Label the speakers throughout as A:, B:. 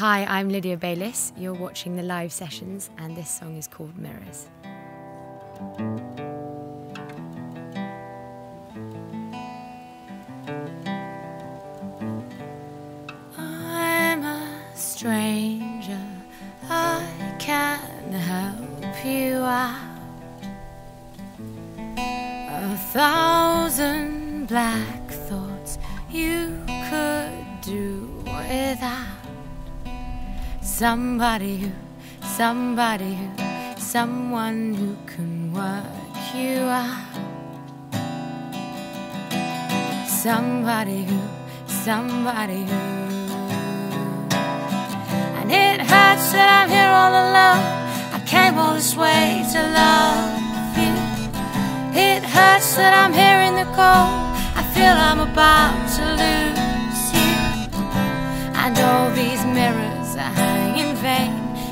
A: Hi, I'm Lydia Baylis. You're watching the live sessions, and this song is called Mirrors. I'm a stranger, I can help you out. A thousand black thoughts you could do without. Somebody who, somebody who, someone who can work you out. Somebody who, somebody who. And it hurts that I'm here all alone. I came all this way to love you. It hurts that I'm here in the cold.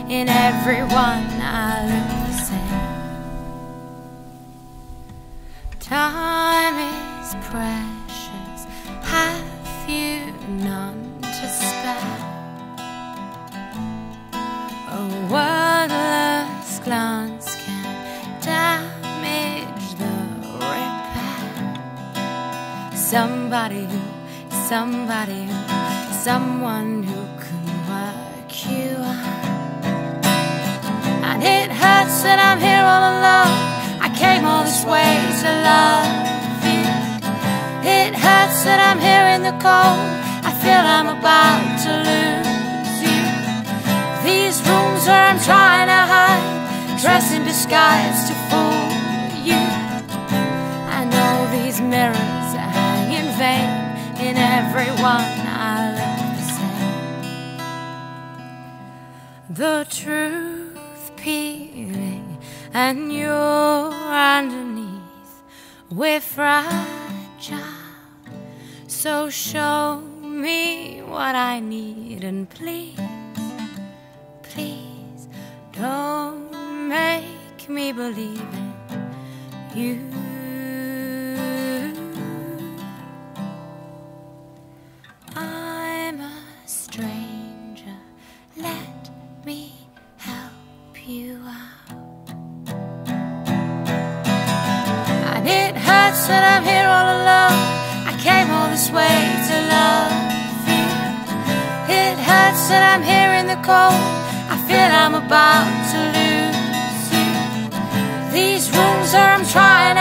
A: In everyone I look the same. Time is precious. Have you none to spare? A wordless glance can damage the repair. Somebody who, somebody who, someone who the cold. I feel I'm about to lose you. These rooms where I'm trying to hide, dressed in disguise to fool you. And all these mirrors hang in vain. In everyone I look the same. The truth peeling, and you're underneath. We're fragile. So show me what I need and please, please don't make me believe in you. I'm a stranger, let me help you out. And it hurts that I'm here all alone. Came all this way to love you. It hurts that I'm here in the cold. I feel I'm about to lose you. These rooms where I'm trying